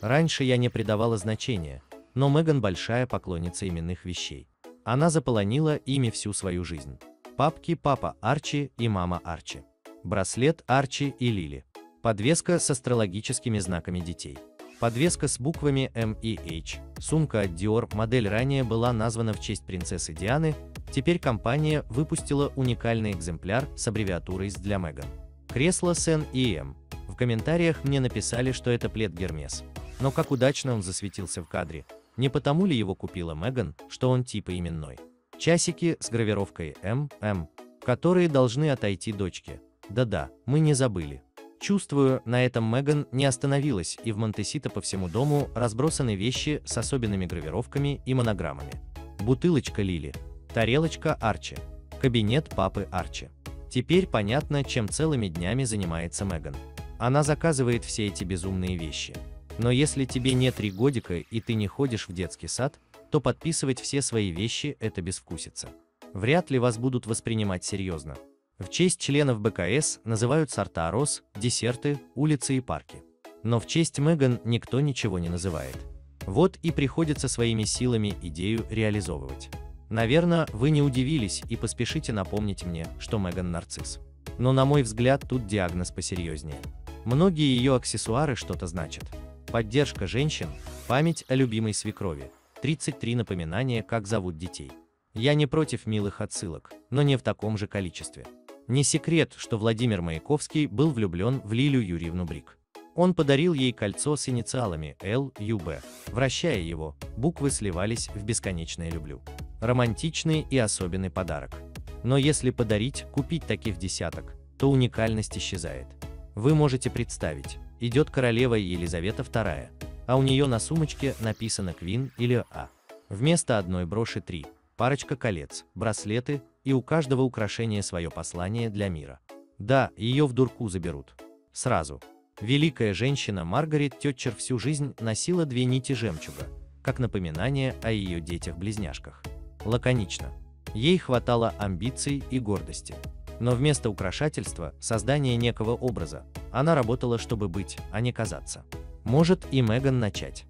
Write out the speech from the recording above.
Раньше я не придавала значения, но Меган большая поклонница именных вещей. Она заполонила ими всю свою жизнь. Папки папа Арчи и мама Арчи. Браслет Арчи и Лили. Подвеска с астрологическими знаками детей. Подвеска с буквами М и H. Сумка от Dior, модель ранее была названа в честь принцессы Дианы, теперь компания выпустила уникальный экземпляр с аббревиатурой для Меган. Кресло Сен и М. В комментариях мне написали, что это плед Гермес. Но как удачно он засветился в кадре. Не потому ли его купила Меган, что он типа именной. Часики с гравировкой М, М, которые должны отойти дочке. Да-да, мы не забыли. Чувствую, на этом Меган не остановилась, и в Монтесито по всему дому разбросаны вещи с особенными гравировками и монограммами. Бутылочка Лили, тарелочка Арчи, кабинет папы Арчи. Теперь понятно, чем целыми днями занимается Меган. Она заказывает все эти безумные вещи. Но если тебе не три годика и ты не ходишь в детский сад, то подписывать все свои вещи – это безвкусица. Вряд ли вас будут воспринимать серьезно. В честь членов БКС называют сорта роз, десерты, улицы и парки. Но в честь Меган никто ничего не называет. Вот и приходится своими силами идею реализовывать. Наверное, вы не удивились и поспешите напомнить мне, что Меган нарцисс. Но на мой взгляд тут диагноз посерьезнее. Многие ее аксессуары что-то значат. Поддержка женщин, память о любимой свекрови, 33 напоминания, как зовут детей. Я не против милых отсылок, но не в таком же количестве. Не секрет, что Владимир Маяковский был влюблен в Лилю Юрьевну Брик. Он подарил ей кольцо с инициалами Л, Ю, Б. Вращая его, буквы сливались в бесконечное «люблю». Романтичный и особенный подарок. Но если подарить, купить таких десяток, то уникальность исчезает. Вы можете представить, идет королева Елизавета II, а у нее на сумочке написано Квин или А. Вместо одной броши три, парочка колец, браслеты, и у каждого украшения свое послание для мира. Да, ее в дурку заберут. Сразу. Великая женщина Маргарет Тетчер всю жизнь носила две нити жемчуга, как напоминание о ее детях-близняшках. Лаконично. Ей хватало амбиций и гордости. Но вместо украшательства, создания некого образа, она работала, чтобы быть, а не казаться. Может и Меган начать.